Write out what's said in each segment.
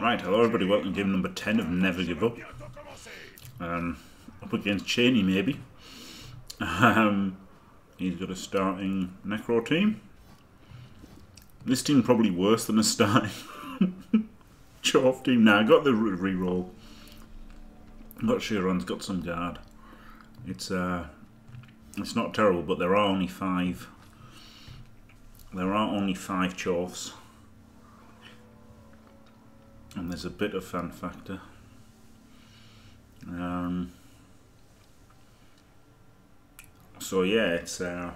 Right, hello everybody, welcome to game number 10 of Never Give Up. Um, up against Cheney maybe. Um, he's got a starting Necro team. This team probably worse than a starting Chorf team. Now, I got the re-roll. Got Chiron's got some guard. It's uh, it's not terrible, but there are only five. There are only five Chorfs and there's a bit of fan factor. Um, so yeah, it's uh,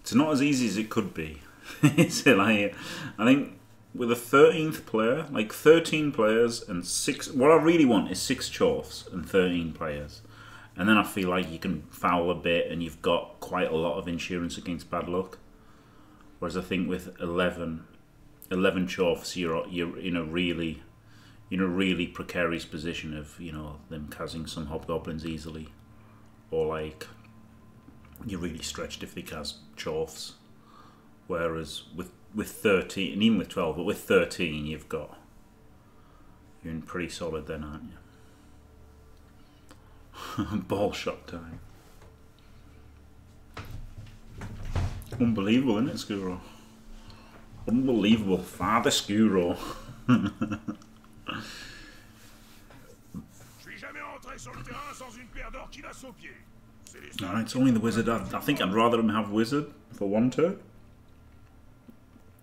it's not as easy as it could be. it's like I think with a thirteenth player, like thirteen players and six. What I really want is six chorfs and thirteen players, and then I feel like you can foul a bit and you've got quite a lot of insurance against bad luck. Whereas I think with eleven 11 chorfs, you're you're in a really in a really precarious position of you know them casting some hobgoblins easily, or like you're really stretched if they cast chorfs. Whereas with with 13 and even with 12, but with 13 you've got you're in pretty solid then, aren't you? Ball shot time. Unbelievable, isn't it, Skuro? Unbelievable. Father Skuro. No, it's only the wizard. I, I, think I'd rather him have wizard for one turn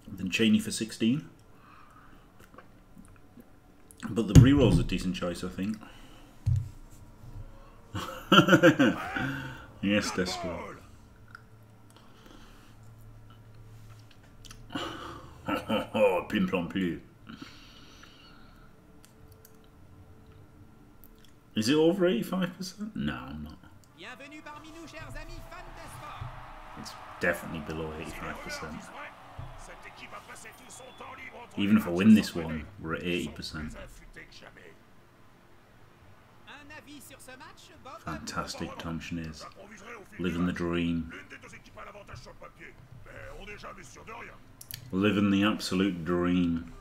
than Cheney for 16. But the reroll's a decent choice, I think. yes, Despot. oh, pim Is it over 85%? No, I'm not. It's definitely below 85%. Even if I win this one, we're at 80%. Fantastic Tom Schneers. Living the dream. Living the absolute dream.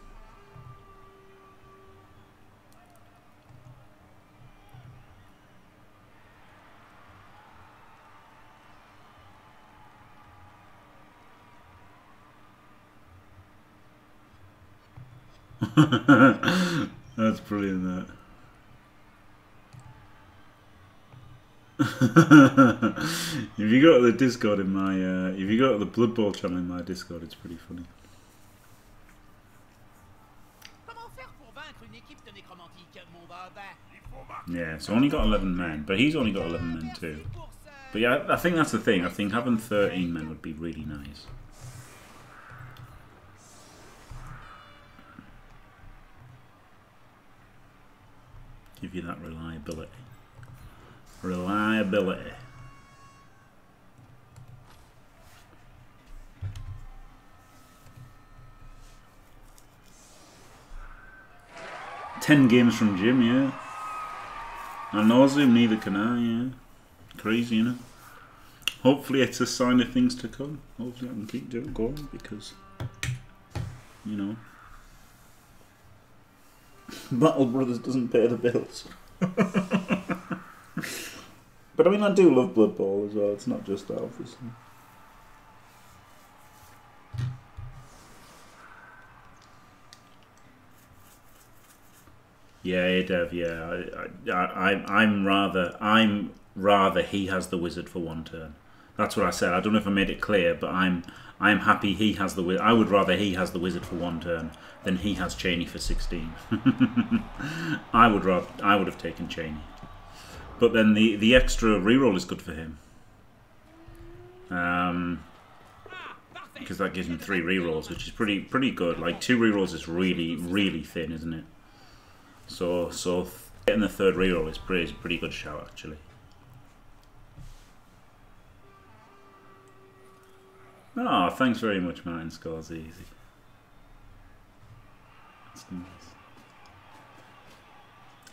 That's brilliant that. if you go to the Discord in my, uh, if you go to the Blood Bowl channel in my Discord, it's pretty funny. Yeah, so only got 11 men, but he's only got 11 men too. But yeah, I think that's the thing. I think having 13 men would be really nice. Give you that reliability. Reliability. Ten games from Jim, yeah. I nauseum, neither can I, yeah. Crazy, you know. Hopefully it's a sign of things to come. Hopefully I can keep doing going because, you know, Battle Brothers doesn't pay the bills. but I mean, I do love Blood Bowl as well. It's not just that, obviously. Yeah, Dev. Yeah, I, I, I'm rather, I'm rather he has the wizard for one turn. That's what I said. I don't know if I made it clear, but I'm, I'm happy he has the wizard. I would rather he has the wizard for one turn than he has Cheney for 16. I would rather, I would have taken Cheney. But then the the extra reroll is good for him. Um, because that gives him three rerolls, which is pretty pretty good. Like two rerolls is really really thin, isn't it? So so getting the third reroll is pretty is pretty good shout actually. Oh, thanks very much, Martin Scorsese. That's nice.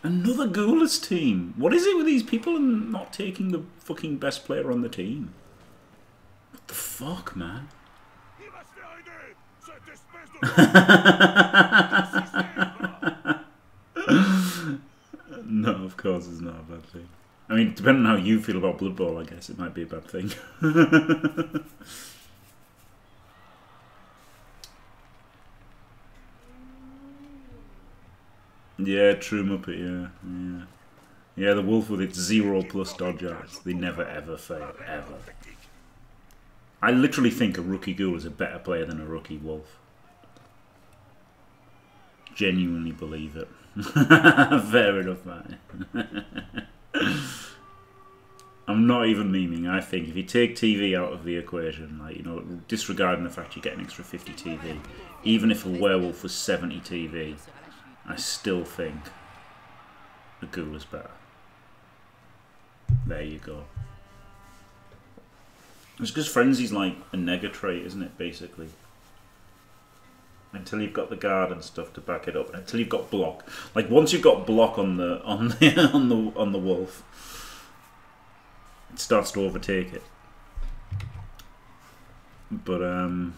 Another Ghoulish team. What is it with these people and not taking the fucking best player on the team? What the fuck, man? bad thing. I mean, depending on how you feel about Blood Bowl, I guess it might be a bad thing. yeah, true Muppet, yeah. Yeah, yeah the wolf with its zero plus dodge outs. They never ever fail, ever. I literally think a rookie ghoul is a better player than a rookie wolf. Genuinely believe it. Fair enough, man. I'm not even memeing. I think if you take TV out of the equation, like you know, disregarding the fact you get an extra 50 TV, even if a werewolf was 70 TV, I still think the ghoul is better. There you go. It's because frenzy's like a nega trait, isn't it? Basically until you've got the guard and stuff to back it up. Until you've got block, like once you've got block on the on the on the on the wolf, it starts to overtake it. But um,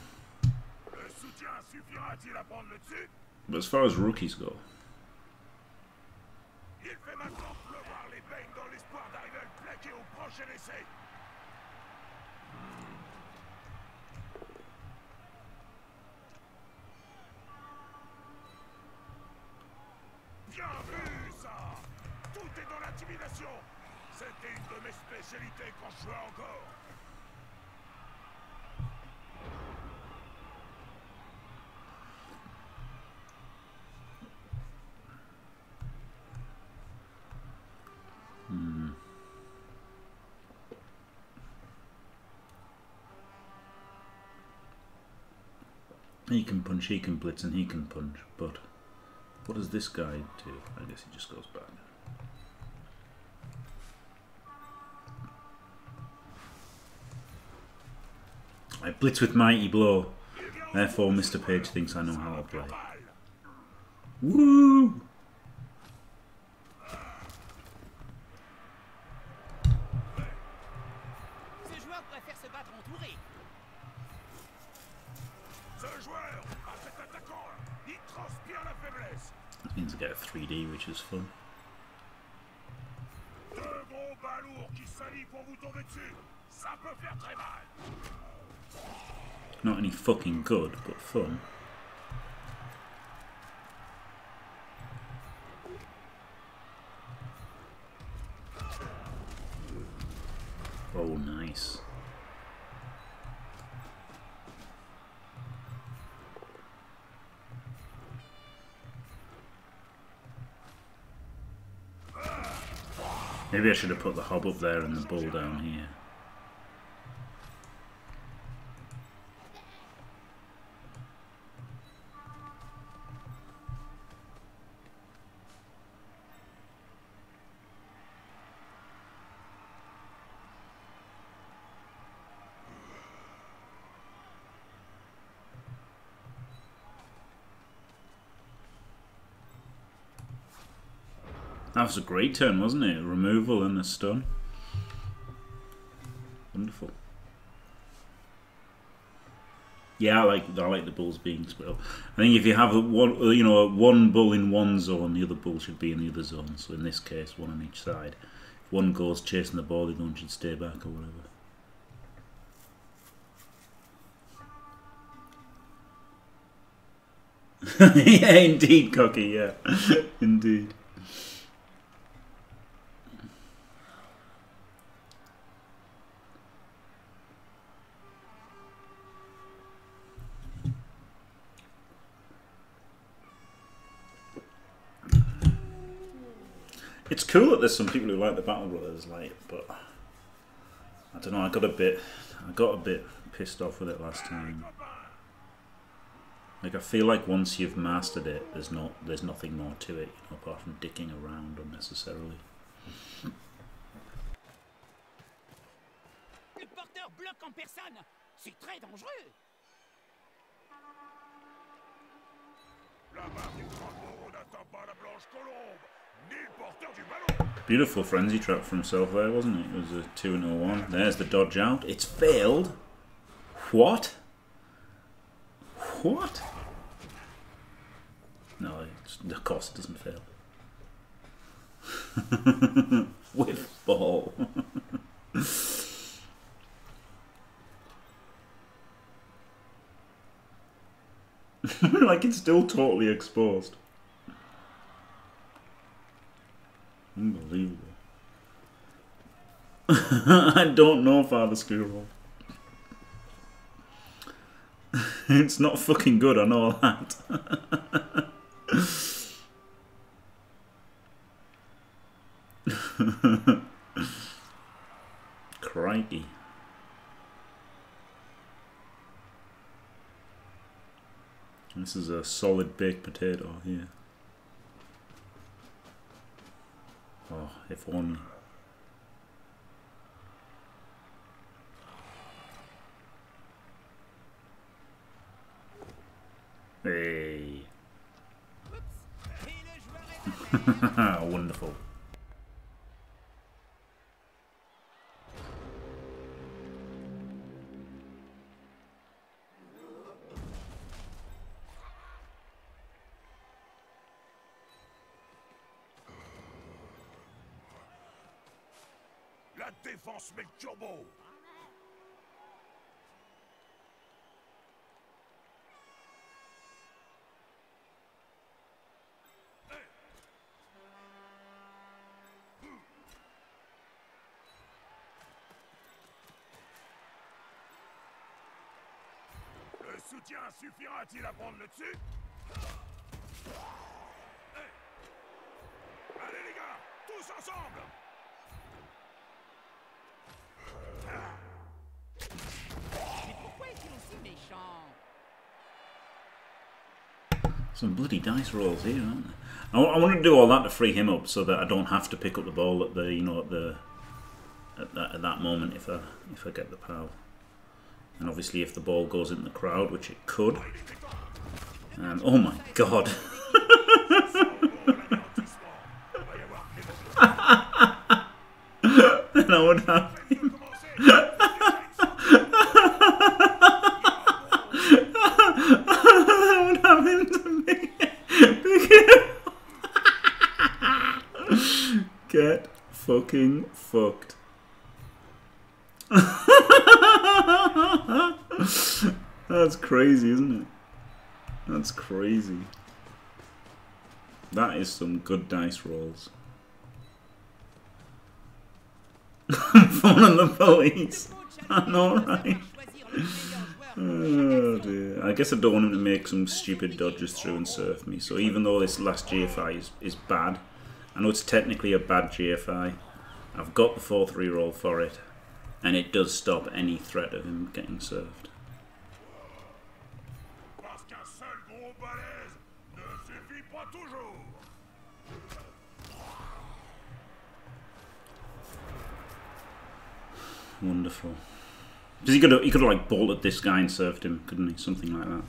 but as far as rookies go. C'était une de mes spécialités quand je encore. Hmm. He can punch, he can blitz, and he can punch, but what does this guy do? I guess he just goes back. I blitz with mighty blow. Therefore, Mr. Page thinks I know how to play. Woo! That means I get a 3D, which is fun. Not any fucking good, but fun. Oh, nice. Maybe I should have put the hob up there and the bull down here. Was a great turn, wasn't it? removal and a stun. Wonderful. Yeah, I like I like the bulls being split up. I think if you have one, you know, one bull in one zone, the other bull should be in the other zone. So in this case, one on each side. If one goes chasing the ball, the other one should stay back or whatever. yeah, indeed, cocky. Yeah, indeed. It's cool that there's some people who like the Battle Brothers, like, but I don't know. I got a bit, I got a bit pissed off with it last time. Like I feel like once you've mastered it, there's not, there's nothing more to it, you know, apart from dicking around unnecessarily. Le porteur bloque en personne. C'est très dangereux. La barre du Grand n'attend pas la Blanche Colombe. Beautiful frenzy trap for himself there, wasn't it? It was a 2 0 1. There's the dodge out. It's failed. What? What? No, of course it doesn't fail. With ball. like it's still totally exposed. Unbelievable. I don't know, Father Squirrel. it's not fucking good, I know that. Crikey. This is a solid baked potato here. Oh, if only. Hey. Wonderful. Le soutien suffira-t-il à prendre le dessus? Allez les gars, tous ensemble Some bloody dice rolls here, aren't there? I, I want to do all that to free him up, so that I don't have to pick up the ball at the you know at the at that, at that moment if I if I get the pal. And obviously, if the ball goes in the crowd, which it could. Um, oh my god! and I would have him. I would have him to me. Get fucking fucked. That's crazy, isn't it? That's crazy. That is some good dice rolls. Phone on the police. I know, right? Oh dear. I guess I don't want him to make some stupid dodges through and surf me. So even though this last GFI is, is bad, I know it's technically a bad GFI. I've got the 4-3 roll for it, and it does stop any threat of him getting served. Wonderful. Because he could have he could have like bolted this guy and served him, couldn't he? Something like that.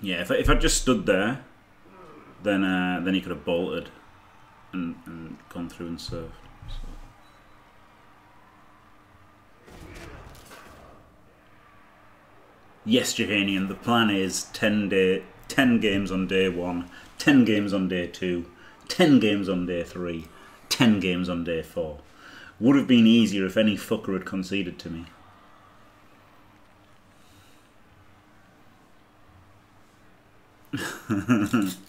Yeah, if I, if I just stood there, then uh, then he could have bolted and, and gone through and served. So. Yes, Jehanian, the plan is 10, day, 10 games on day one, 10 games on day two, 10 games on day three, 10 games on day four. Would have been easier if any fucker had conceded to me.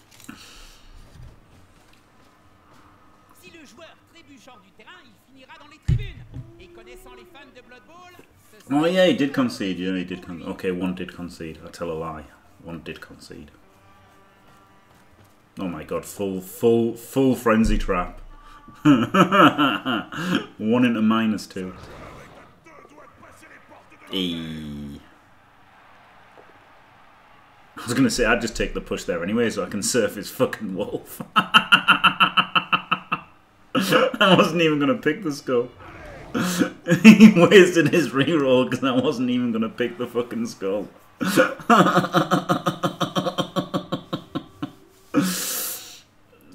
Si le joueur trébuchant du terrain, il finira dans les tribunes. Et connaissant les fans de Blood Bowl, Oh yeah, he did concede. Yeah, he did. concede. okay, one did concede. I tell a lie. One did concede. Oh my god! Full, full, full frenzy trap. one into minus two. E. I was gonna say I'd just take the push there anyway, so I can surf his fucking wolf. I wasn't even gonna pick the skull. he wasted his reroll because I wasn't even gonna pick the fucking skull.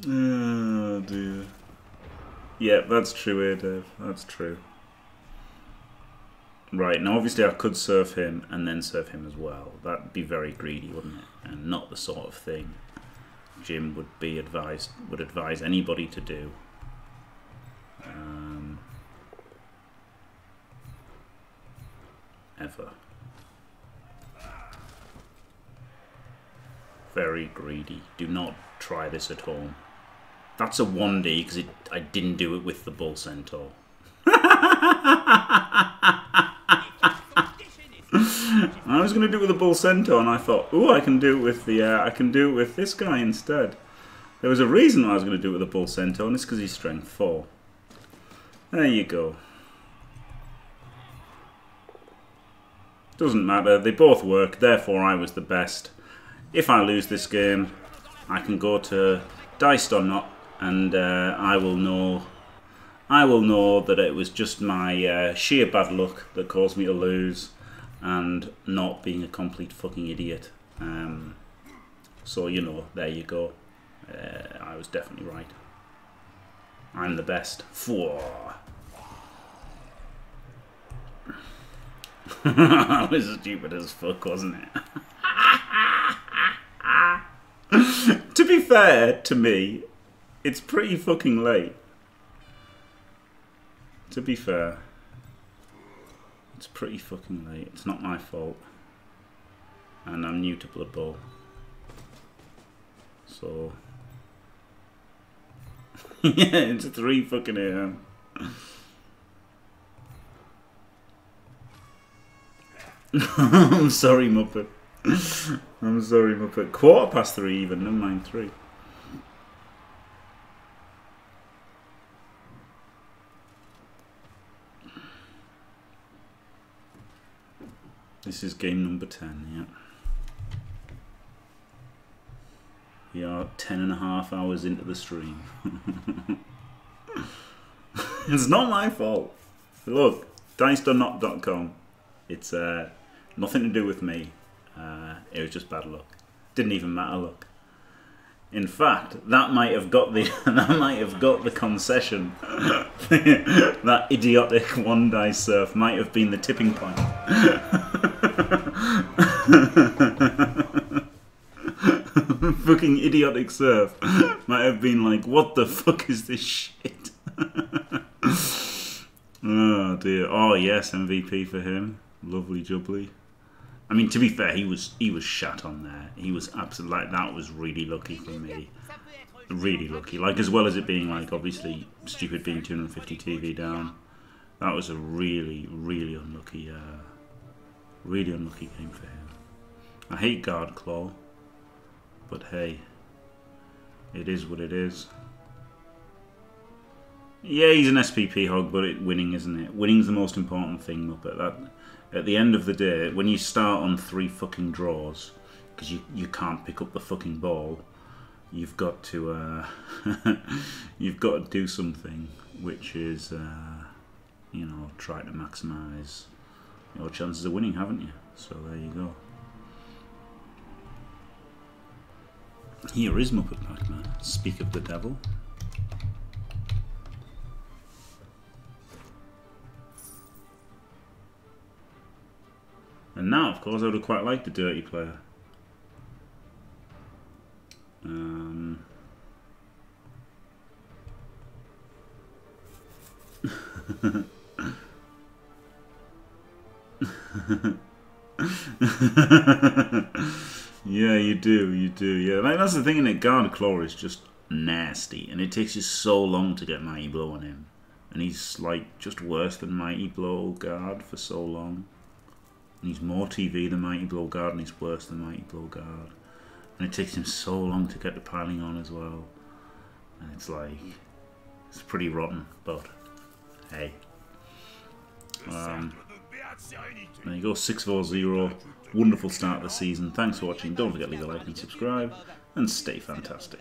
oh dear. Yeah, that's true, here, Dave. That's true. Right, now obviously I could serve him and then serve him as well. That'd be very greedy, wouldn't it? And not the sort of thing Jim would be advised would advise anybody to do. Um, ever. Very greedy. Do not try this at home. That's a 1D because I didn't do it with the Bull Centaur. I was going to do it with the Bull Centaur and I thought, oh, I can do it with the, uh, I can do it with this guy instead. There was a reason why I was going to do it with the Bull Centaur and it's because he's strength 4. There you go. Doesn't matter, they both work, therefore I was the best. If I lose this game, I can go to Diced or Not and uh, I will know I will know that it was just my uh, sheer bad luck that caused me to lose and not being a complete fucking idiot. Um, so, you know, there you go. Uh, I was definitely right. I'm the best. Four. I was stupid as fuck, wasn't it? to be fair to me, it's pretty fucking late. To be fair, it's pretty fucking late. It's not my fault. And I'm new to Blood Bowl. So. Yeah, it's 3 fucking AM. I'm sorry, Muppet. I'm sorry, Muppet. Quarter past three, even. Never mind three. This is game number 10, yeah. We are 10 and a half hours into the stream. it's not my fault. Look, dicedornot.com. It's uh, nothing to do with me. Uh, it was just bad luck. Didn't even matter, luck. In fact, that might have got the that might have got the concession. that idiotic one dice surf might have been the tipping point. Fucking idiotic surf might have been like, what the fuck is this shit? oh dear. Oh yes, MVP for him. Lovely jubbly. I mean, to be fair, he was he was shut on there. He was absolutely like that was really lucky for me. Really lucky. Like as well as it being like obviously stupid being 250 TV down. That was a really really unlucky, uh, really unlucky game for him. I hate guard claw, but hey, it is what it is. Yeah, he's an SPP hog, but it, winning isn't it? Winning's the most important thing, Muppet. That at the end of the day, when you start on three fucking draws, because you, you can't pick up the fucking ball, you've got to uh, you've got to do something, which is uh, you know try to maximise your chances of winning, haven't you? So there you go. Here is Muppet Pac-Man. Speak of the devil. And now, of course, I would have quite liked the dirty player. Um, yeah, you do, you do. Yeah, like, that's the thing in it. Guard Claw is just nasty, and it takes you so long to get Mighty Blow on him. And he's like just worse than Mighty Blow Guard for so long. And he's more TV than Mighty Blow Guard, and he's worse than Mighty Blow Guard. And it takes him so long to get the piling on as well. And it's like, it's pretty rotten, but hey. Um, there you go, 640. Wonderful start of the season. Thanks for watching. Don't forget to leave a like and subscribe. And stay fantastic.